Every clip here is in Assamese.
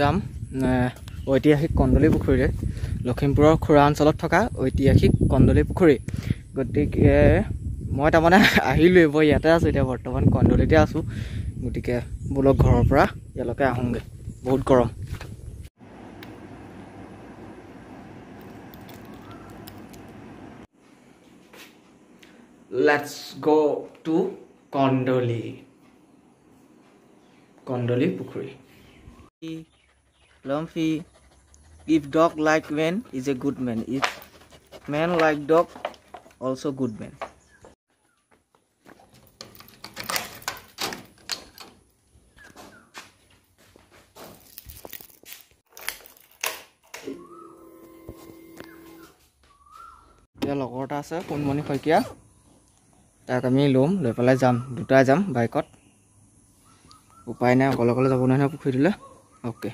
যাম ঐতিহাসিক কন্দলী পুখুৰীৰে। লখিমপুৰৰ খুৰা অঞ্চলত থকা ঐতিহাসিক কন্দলী পুখুৰী। গতিকে মই তাৰমানে আহিলোঁৱেই মই ইয়াতে আছোঁ এতিয়া বৰ্তমান কন্দলীতে আছোঁ। গতিকে বোলক ঘৰৰ পৰা ইয়ালৈকে আহোঁগৈ। বহুত গৰম। লেটছ গ' টু কন্দলী কন্দলী পুখুৰী Lumpy, if dog like man is a good man. If man like dog, also good man. এতিয়া লগৰ এটা আছে সোণমণি শইকীয়া। তাক আমি ল'ম লৈ পেলাই যাম দুটাই যাম বাইকত। উপায় নাই অকলে অকলে যাব নহয় পুখুৰীটোলৈ। অ'কে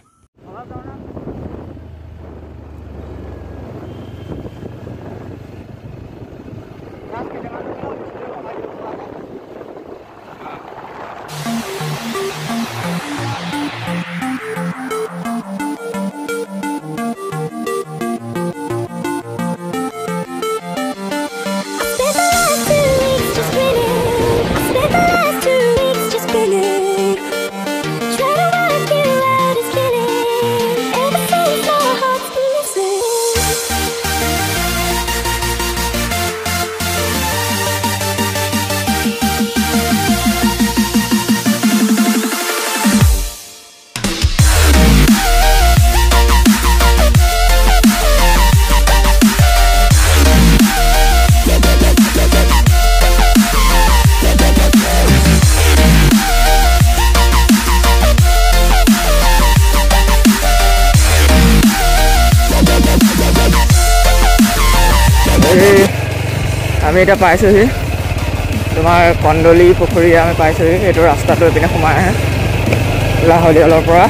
আমি এতিয়া পাইছোঁহি। তোমাৰ কন্দলী পুখুৰী আমি পাইছোঁহি এইটো ৰাস্তাটো এইপিনে সোমাই আহে। লাহলীয়ালৰ পৰা।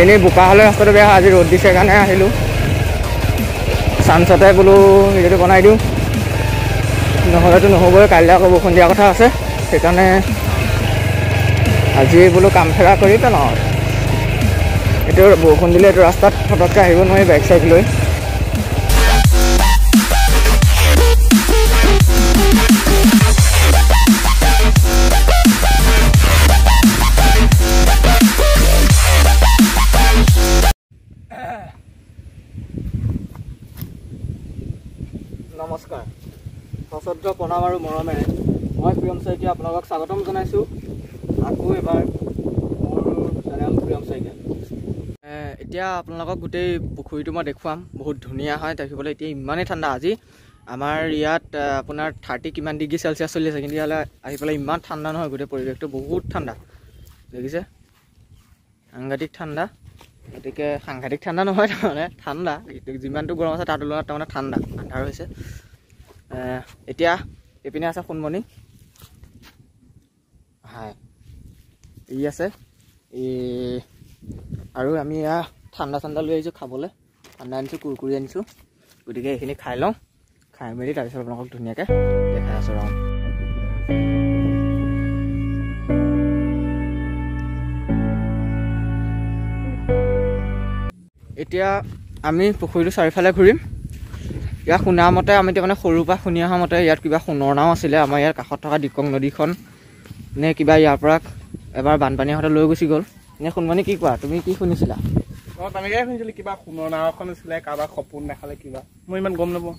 এনেই বোকা হ'লে ৰাস্তাটো বেয়া আজি ৰ'দ দিছে কাৰণে আহিলোঁ। চাঞ্চতে বোলো ভিডিঅ'টো বনাই দিওঁ। নহ'লেতো নহ'বই কাইলৈ আকৌ বৰষুণ দিয়া কথা আছে। সেইকাৰণে আজি বোলো কাম ফেৰা কৰি পেলাওঁ। এইটো বৰষুণ দিলে এইটো ৰাস্তাত ফটককৈ আহিব নোৱাৰি বাইক চাইক লৈ। প্ৰণাম আৰু মৰমেৰে মই প্ৰিয়ম শইকীয়া আপোনালোকক স্বাগতম জনাইছোঁ। আকৌ এবাৰ মোৰ চেনেল প্ৰিয়ম শইকীয়া এতিয়া আপোনালোকক গোটেই পুখুৰীটো মই দেখুৱাম। বহুত ধুনীয়া হয় দেখিবলৈ এতিয়া ইমানেই ঠাণ্ডা। আজি আমাৰ ইয়াত আপোনাৰ থাৰ্টি কিমান ডিগ্ৰী চেলচিয়াছ চলি আছে। কিন্তু ইয়ালৈ আহি পেলাই ইমান ঠাণ্ডা নহয় গোটেই পৰিৱেশটো বহুত ঠাণ্ডা। দেখিছে? সাংঘাতিক ঠাণ্ডা। গতিকে সাংঘাতিক ঠাণ্ডা নহয় তাৰমানে ঠাণ্ডা। যিমানটো গৰম আছে তাৰ তুলনাত তাৰমানে ঠাণ্ডা। আন্ধাৰ হৈছে। এতিয়া এইপিনে আছে সোণমণি। হয় ই আছে। এই আৰু আমি এয়া ঠাণ্ডা ঠাণ্ডা লৈ আহিছোঁ খাবলৈ। ঠাণ্ডা আনিছোঁ কুৰকুৰি আনিছোঁ। গতিকে এইখিনি খাই লওঁ। খাই মেলি তাৰপিছত আপোনালোকক ধুনীয়াকৈ দেখাই আছোঁ ৰাউণ্ড এতিয়া আমি পুখুৰীটো চাৰিওফালে ঘূৰিম। ইয়াত শুনা মতে আমি তাৰমানে সৰুৰ পৰা শুনি অহা মতে ইয়াত কিবা সোণৰ নাও আছিলে আমাৰ ইয়াৰ কাষত থকা দিকং নদীখন। নে কিবা ইয়াৰ পৰা এবাৰ বানপানী আহোঁতে লৈ গুচি গ'ল। নে সোণমণি কি কোৱা? তুমি কি শুনিছিলা? মই তেনেকৈ শুনিছিলোঁ কিবা সোণৰ নাও এখন আছিলে কাৰোবাৰ সপোন দেখালে কিবা। মই ইমান গম নাপাওঁ।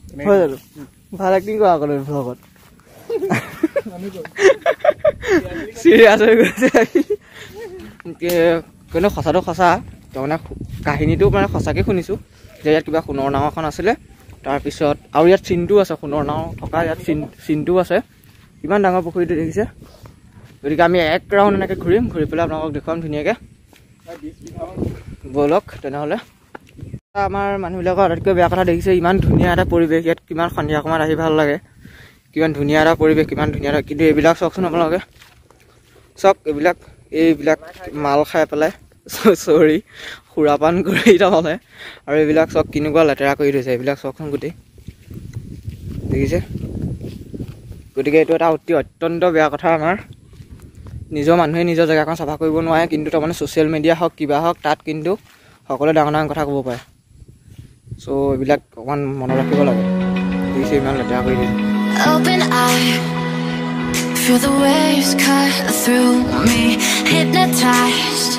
ভাল এক্টিং কৰা আকৌ তুমি ভ্লগত চিৰিয়াছ হৈ গৈছে কিন্তু সঁচাটো সঁচা তাৰমানে কাহিনীটো মানে সঁচাকৈ শুনিছোঁ যে ইয়াত কিবা সোণৰ নাও এখন আছিলে। তাৰপিছত আৰু ইয়াত চিনটো আছে সোণৰ নাও থকা ইয়াত চিন চিনটো আছে। কিমান ডাঙৰ পুখুৰীটো দেখিছে। গতিকে আমি এক ৰাউণ্ড এনেকৈ ঘূৰিম ঘূৰি পেলাই আপোনালোকক দেখুৱাম ধুনীয়াকৈ। ব'লক তেনেহ'লে। আমাৰ মানুহবিলাকৰ আটাইতকৈ বেয়া কথা দেখিছে ইমান ধুনীয়া এটা পৰিৱেশ ইয়াত কিমান সন্ধিয়া সময়ত আহি ভাল লাগে। কিমান ধুনীয়া এটা পৰিৱেশ কিমান ধুনীয়া এটা কিন্তু এইবিলাক চাওকচোন আপোনালোকে। চাওক এইবিলাক এইবিলাক মাল খাই পেলাই চৰি সুৰাপান কৰি তাৰমানে। আৰু এইবিলাক চব কেনেকুৱা লেতেৰা কৰি থৈছে এইবিলাক চাওকচোন গোটেই। দেখিছে? গতিকে এইটো এটা অতি অত্যন্ত বেয়া কথা আমাৰ। নিজৰ মানুহে নিজৰ জেগাখন চাফা কৰিব নোৱাৰে কিন্তু তাৰমানে ছ'চিয়েল মিডিয়া হওক কিবা হওক তাত কিন্তু সকলোৱে ডাঙৰ ডাঙৰ কথা ক'ব পাৰে। চ' এইবিলাক অকণমান মনত ৰাখিব লাগে। দেখিছে ইমান লেতেৰা কৰি দিছে। Feel the waves cut through me, hypnotized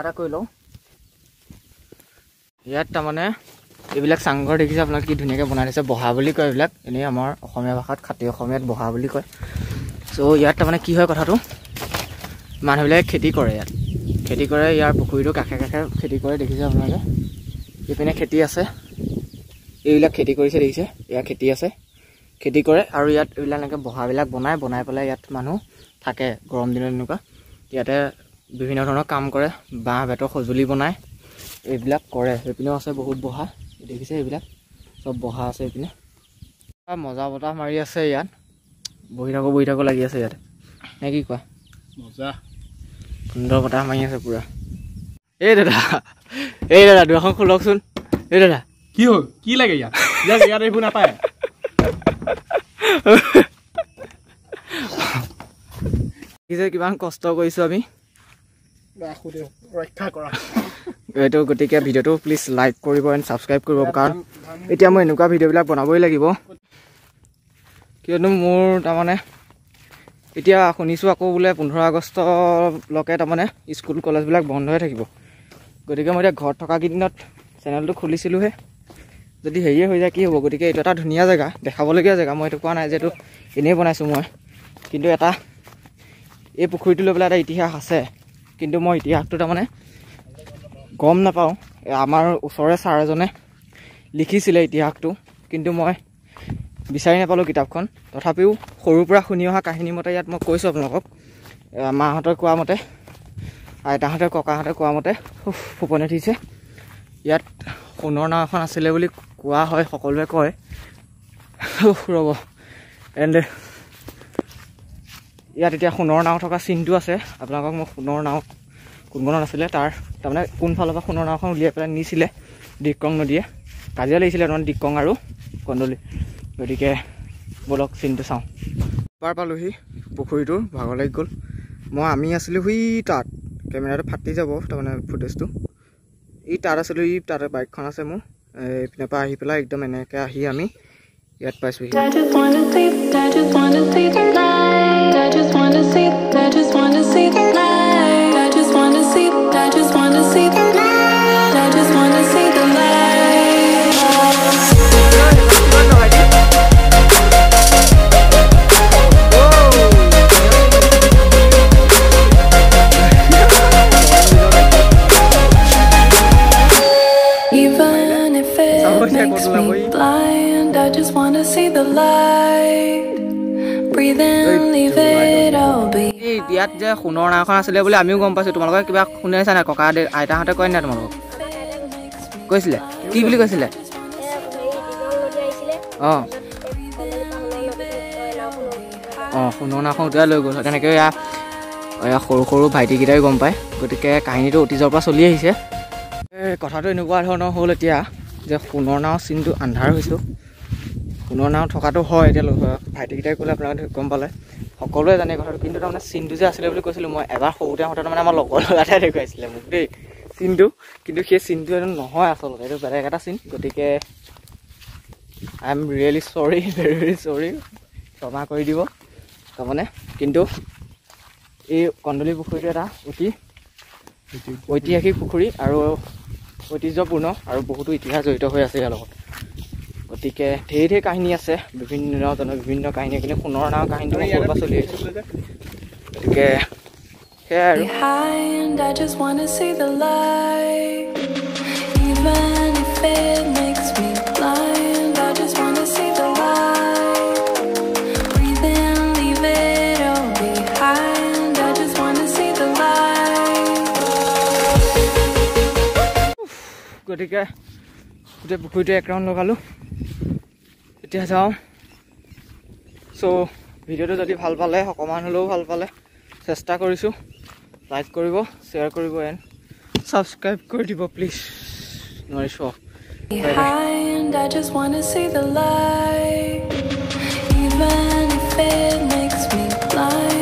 এটা কৈ লওঁ। ইয়াত তাৰমানে এইবিলাক চাংঘৰ দেখিছে আপোনালোকে কি ধুনীয়াকৈ বনাই দিছে বহা বুলি কয় এইবিলাক। এনেই আমাৰ অসমীয়া ভাষাত খাটি অসমীয়াত বহা বুলি কয়। চ' ইয়াত তাৰমানে কি হয় কথাটো? মানুহবিলাকে খেতি কৰে ইয়াত। খেতি কৰে ইয়াৰ পুখুৰীটো কাষে কাষে খেতি কৰে দেখিছে আপোনালোকে? ইপিনে খেতি আছে। এইবিলাক খেতি কৰিছে দেখিছে? ইয়াৰ খেতি আছে। খেতি কৰে আৰু ইয়াত এইবিলাক এনেকৈ বহাবিলাক বনাই বনাই পেলাই ইয়াত মানুহ থাকে গৰম দিনত এনেকুৱা। ইয়াতে বিভিন্ন ধৰণৰ কাম কৰে বাঁহ বেতৰ সঁজুলি বনায় এইবিলাক কৰে। সেইপিনেও আছে বহুত বহা দেখিছে এইবিলাক? চব বহা আছে এইপিনে। মজা বতাহ মাৰি আছে ইয়াত। বহি থাকোঁ বহি থাকোঁ লাগি আছে ইয়াত। নে কি কোৱা? মজা। সুন্দৰ বতাহ মাৰি আছে পূৰা। এই দাদা এই দাদা দুৱাখন খোলকচোন। এই দাদা। কি হ'ল? কি লাগে ইয়াত? ইয়াত ইয়াত এইবোৰ নাপায়। কিমান কষ্ট কৰিছোঁ আমি। ৰক্ষা কৰা। এইটো গতিকে ভিডিঅ'টো প্লিজ লাইক কৰিব এণ্ড ছাবস্ক্ৰাইব কৰিব কাৰণ এতিয়া মই এনেকুৱা ভিডিঅ'বিলাক বনাবই লাগিব। কিয়নো মোৰ তাৰমানে এতিয়া শুনিছোঁ আকৌ বোলে পোন্ধৰ আগষ্টলৈকে তাৰমানে স্কুল কলেজবিলাক বন্ধ হৈ থাকিব। গতিকে মই এতিয়া ঘৰত থকা কেইদিনত চেনেলটো খুলিছিলোঁহে। যদি হেৰিয়ে হৈ যায় কি হ'ব? গতিকে এইটো এটা ধুনীয়া জেগা দেখাবলগীয়া জেগা। মই এইটো কোৱা নাই যে এইটো এনেই বনাইছোঁ মই। কিন্তু এটা এই পুখুৰীটো লৈ পেলাই এটা ইতিহাস আছে। কিন্তু মই ইতিহাসটো তাৰমানে গম নাপাওঁ। আমাৰ ওচৰৰে ছাৰ এজনে লিখিছিলে ইতিহাসটো কিন্তু মই বিচাৰি নাপালোঁ কিতাপখন। তথাপিও সৰুৰ পৰা শুনি অহা কাহিনী মতে ইয়াত মই কৈছোঁ আপোনালোকক। মাহঁতে কোৱা মতে আইতাহঁতে ককাহঁতে কোৱা মতে ফুপনি উঠিছে। ইয়াত সোণৰ নাও এখন আছিলে বুলি কোৱা হয় সকলোৱে কয়। ৰ'ব। এণ্ড ইয়াত এতিয়া সোণৰ নাও থকা চিনটো আছে। আপোনালোকক মই সোণৰ নাও কোনখনত আছিলে তাৰ তাৰমানে কোনফালৰ পৰা সোণৰ নাওখন উলিয়াই পেলাই নিছিলে দিক্ৰং নদীয়ে। কাজিয়া লাগিছিলে তাৰমানে দিক্ৰং আৰু কন্দলি। গতিকে ব'লক চিনটো চাওঁ। পাৰ পালোহি পুখুৰীটোৰ লাগি গ'ল। মই আমি আছিলোঁ সি তাত। কেমেৰাটো ফাটি যাব তাৰমানে ফুটেজটো। ই তাত আছিলোঁ ই তাতে বাইকখন আছে মোৰ। এইপিনৰ পৰা আহি পেলাই একদম এনেকৈ আহি আমি I just want to see, I just want to see the light. I just want to see, I just want to see the light. I just want to see, I just want to see the light. যে সোণৰ নাওখন আছিলে বুলি আমিও গম পাইছোঁ। তোমালোকে কিবা শুনি আছা নাই? ককা আইতাহঁতে কয় নাই তোমালোকক? কৈছিলে। কি বুলি কৈছিলে? অঁ। অঁ সোণৰ নাওখন উটাই লৈ গ'ল। তেনেকৈ এয়া সৰু সৰু ভাইটিকেইটাই গম পায়। গতিকে কাহিনীটো অতীজৰ পৰা চলি আহিছে। কথাটো এনেকুৱা ধৰণৰ হ'ল এতিয়া যে সোণৰ নাও চিনটো আন্ধাৰ হৈছোঁ। সোণৰ নাও থকাটো হয় এতিয়া ভাইটিকেইটাই ক'লে আপোনালোকে গম পালে। সকলোৱে জানে কথাটো কিন্তু তাৰমানে চিনটো যে আছিলে বুলি কৈছিলোঁ মই এবাৰ সৰুতে আহোঁতে তাৰমানে আমাৰ লগৰ লগাতে দেখুৱাইছিলে মোক দেই চিনটো। কিন্তু সেই চিনটো এইটো নহয় আচলতে এইটো বেলেগ এটা চিন। গতিকে I am really sorry very very sorry ক্ষমা কৰি দিব তাৰমানে। কিন্তু এই কন্দলী পুখুৰীটো এটা অতি ঐতিহাসিক পুখুৰী আৰু ঐতিহ্যপূৰ্ণ আৰু বহুতো ইতিহাস জড়িত হৈ আছে ইয়াৰ লগত। গতিকে ঢেৰ ঢেৰ কাহিনী আছে বিভিন্নজনৰ বিভিন্ন কাহিনী কিন্তু সোণৰ নাও কাহিনীটো মই পৰা চলি আহিছোঁ গতিকে গতিকে গোটেই পুখুৰীটো একৰাউণ্ড লগালোঁ। এতিয়া যাওঁ। চ' ভিডিঅ'টো যদি ভাল পালে অকণমান হ'লেও ভাল পালে চেষ্টা কৰিছোঁ। লাইক কৰিব শ্বেয়াৰ কৰিব এণ্ড ছাবস্ক্ৰাইব কৰি দিব প্লিজ নোৱাৰিছোঁ Behind, I just want to see the light. Even if it makes me blind.